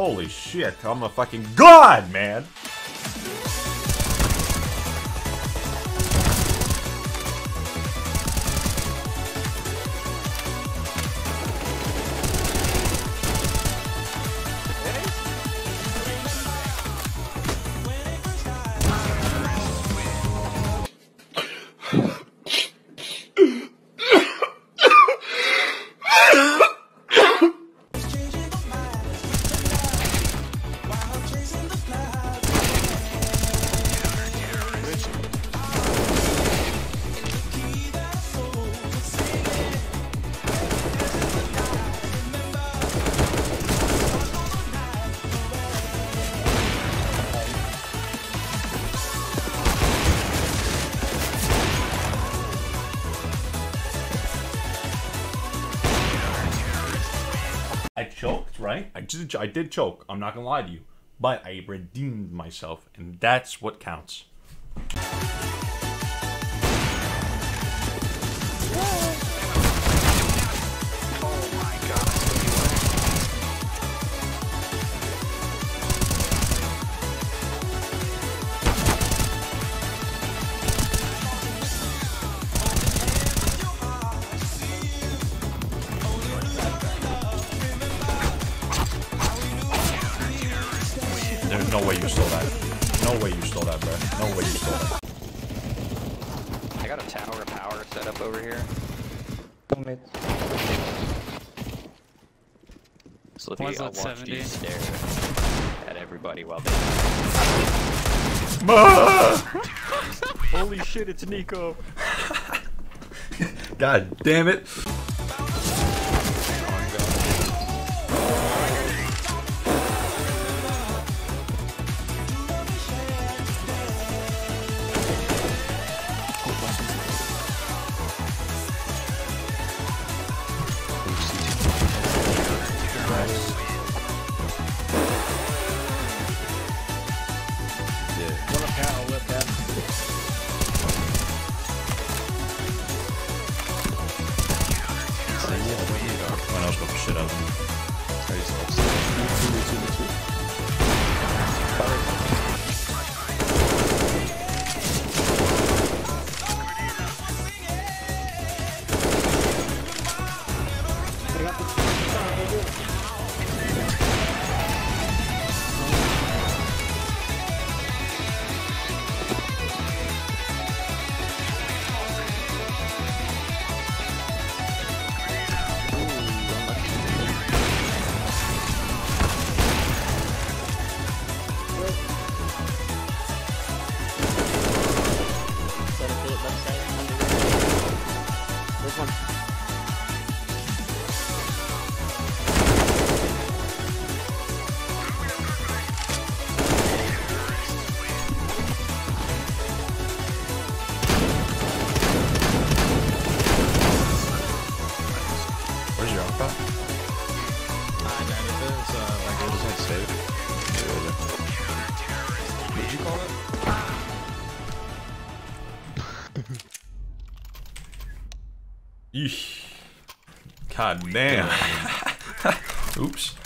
Holy shit, I'm a fucking god, man! I choked, right? I did, I did choke. I'm not gonna lie to you. But I redeemed myself, and that's what counts. There's no way you stole that. No way you stole that, bro. No way you stole that. I got a tower of power set up over here. Slipppy, One's I'll at watch 70. you stare at everybody while they. Holy shit, it's Nico! God damn it. Moja nożka trzy razy. Lecimy, lecimy, lecimy. Someone else got the shit out of him. Where's your alpha? Did you call it? Yeesh. God damn. Oops.